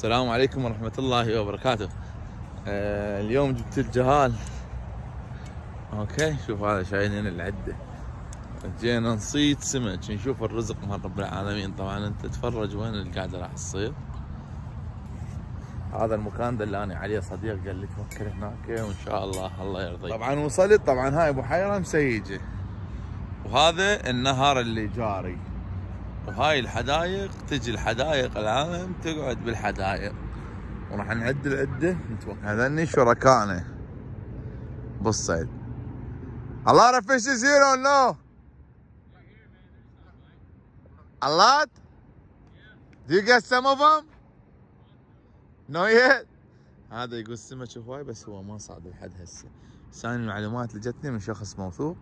السلام عليكم ورحمة الله وبركاته. آه اليوم جبت الجهال أوكي شوف هذا شايلين العدة. جينا نصيد سمك نشوف الرزق من رب العالمين. طبعا أنت تفرج وين القاعدة راح تصيد. هذا المكان دلاني عليه صديق قال لي توكل هناك وإن شاء الله الله يرضيك. طبعا وصلت طبعا هاي بحيرة مسيجة وهذا النهر اللي جاري. وهاي الحدايق تجي الحدايق العالم تقعد بالحدايق وراح نعد العدة نتوكل هذني شركائنا بالصيد A lot of fishes here or no? A lot? Do you get some of them? No yet? هذا يقول سمك هواي بس هو ما صعد لحد هسه ثاني المعلومات اللي جتني من شخص موثوق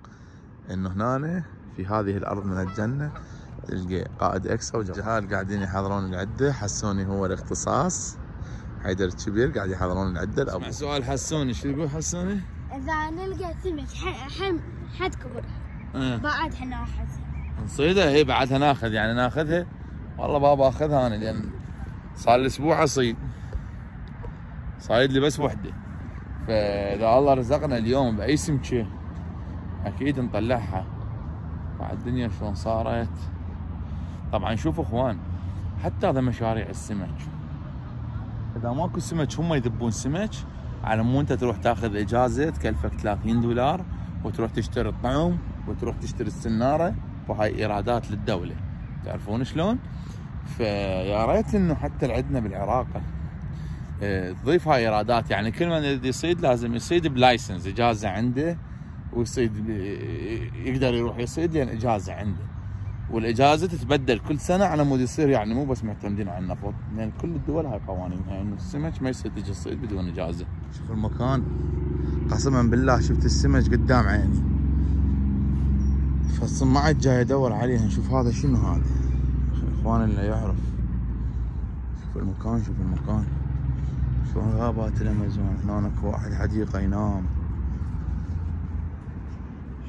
إنه هنا في هذه الأرض من الجنة تلقى قائد اكسا وجهال قاعدين يحضرون العدة. حسوني هو الاختصاص. حيدر الكبير قاعد يحضرون العدة. الأبو. سؤال حسوني شو يقول حسوني؟ إذا نلقى سمك ح- حم حد كبر. آه بعد حناخذ نصيدها هي بعدها ناخذ يعني ناخذها؟ والله بابا أخذها أنا لأن صار لي أسبوع أصيد. صايد لي بس وحدة. فإذا الله رزقنا اليوم بأي سمكة أكيد نطلعها. مع الدنيا شلون صارت؟ طبعا شوفوا إخوان حتى هذا مشاريع السمك. إذا ماكو سمك هم يذبون سمك على مو أنت تروح تاخذ إجازة تكلفك 30 دولار وتروح تشتري الطعم وتروح تشتري السنارة وهاي إيرادات للدولة. تعرفون شلون؟ فيا ريت إنه حتى عندنا بالعراق. آه، تضيف هاي إيرادات. يعني كل من يريد يصيد لازم يصيد ب license إجازة عنده ويصيد يقدر يروح يصيد لأن إجازة عنده. والإجازة تتبدل كل سنة. على مود يصير يعني مو بس معتمدين على النفط لأن كل الدول هاي قوانينها إنه السمك ما يصير تجي تصيد بدون إجازة. شوف المكان. قسما بالله شفت السمك قدام عيني. فالصماعة جاي ادور عليها. نشوف هذا شنو هذا؟ اخوان اللي يعرف. شوف المكان شوف المكان. شوف غابات الأمازون؟ هناك واحد حديقة ينام.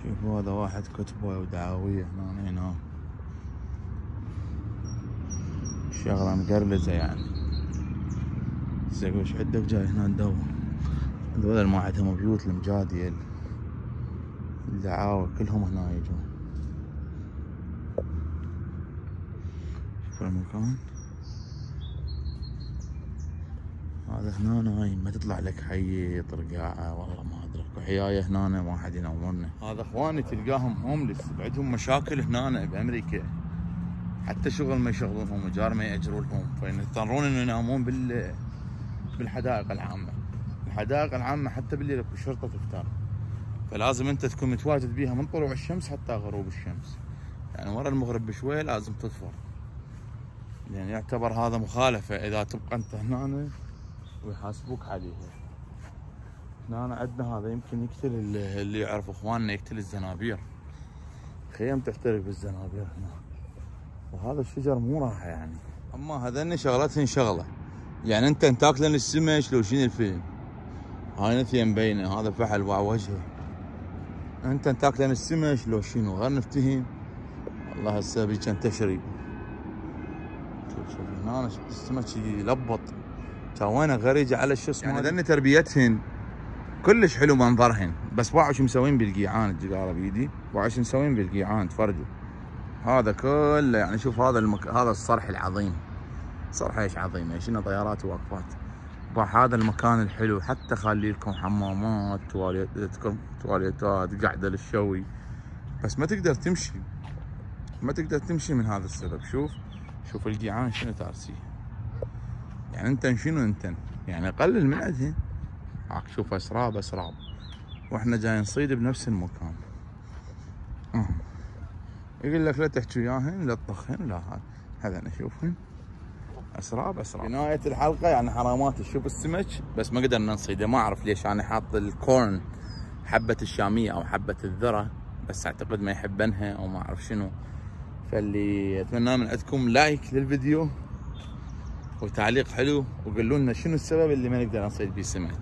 شوفوا هذا واحد كتبة ودعاوية هنا ينام. شغلة مقرلزة يعني. بس يقول إيش عندك جاي هنا ندور. هذول ما عندهم بيوت المجاديل الدعاوى كلهم هنا يجون. شوف المكان. هذا هنا هاي ما تطلع لك حيط رقاعة والله ما أدري. اكو حياية هنا واحد ينورنا. هذا إخواني تلقاهم هوملس عندهم مشاكل هنا بأمريكا. حتى شغل ما يشغلونهم ايجار ما ياجروا لهم فيضطرون إنه ينامون بال بالحدائق العامة. الحدائق العامة حتى بالليل أكو شرطة تفتح فلازم أنت تكون متواجد بيها من طلوع الشمس حتى غروب الشمس. يعني ورا المغرب بشوي لازم تطفر لأن يعتبر هذا مخالفة. إذا تبقى أنت هنا ويحاسبوك عليها. هنا عندنا هذا يمكن يقتل اللي اللي يعرف إخواننا يقتل الزنابير. خيم تحترق بالزنابير هنا وهذا الشجر مو راحة يعني. أما هذني شغلتهن شغلة يعني أنت تأكلن السمك لو شنو الفيلم؟ هاي نثيا مبينة هذا فحل باع وجهه. أنت تأكلن السمك لو شنو؟ غير نفتهم والله هسه بي كان تشري. شوف شوف هنا السمك يلبط. كان وينه؟ غير يجي على شو اسمه؟ يعني ذني تربيتهن كلش حلو منظرهن. بس باعوا شو مسوين بالقيعان الجقاره بيدي؟ باعوا شو مسوين بالقيعان تفرجوا. هذا كله يعني شوف هذا المك... هذا الصرح العظيم. صرح إيش عظيم؟ إيش؟ إنه طيارات ووقفات. باع هذا المكان الحلو. حتى خلي لكم حمامات تواليتكم تواليتات قاعدة للشوي. بس ما تقدر تمشي. ما تقدر تمشي من هذا السبب. شوف شوف القيعان شنو تارسيه يعني أنت شنو أنت؟ يعني قلل من عندهن هاك شوف أسراب أسراب. وإحنا جايين نصيد بنفس المكان. آه. يقول لك لا تحكي وياهن لا تطخن لا هذا. هذا أنا أشوفهن. أسراب أسراب. نهاية الحلقة يعني حرامات تشوف السمك بس ما قدرنا نصيده. ما أعرف ليش. أنا حاط الكورن حبة الشامية أو حبة الذرة بس أعتقد ما يحبنها أو ما أعرف شنو. فاللي أتمنى من عندكم لايك للفيديو وتعليق حلو وقولوا لنا شنو السبب اللي ما نقدر نصيد بيه سمك.